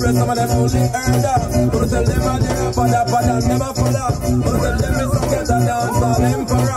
murder, some of them only heard that. Gonna tell them I'm the rapper, that, but I never follow. Gonna tell them it's a get a dance, all emperor.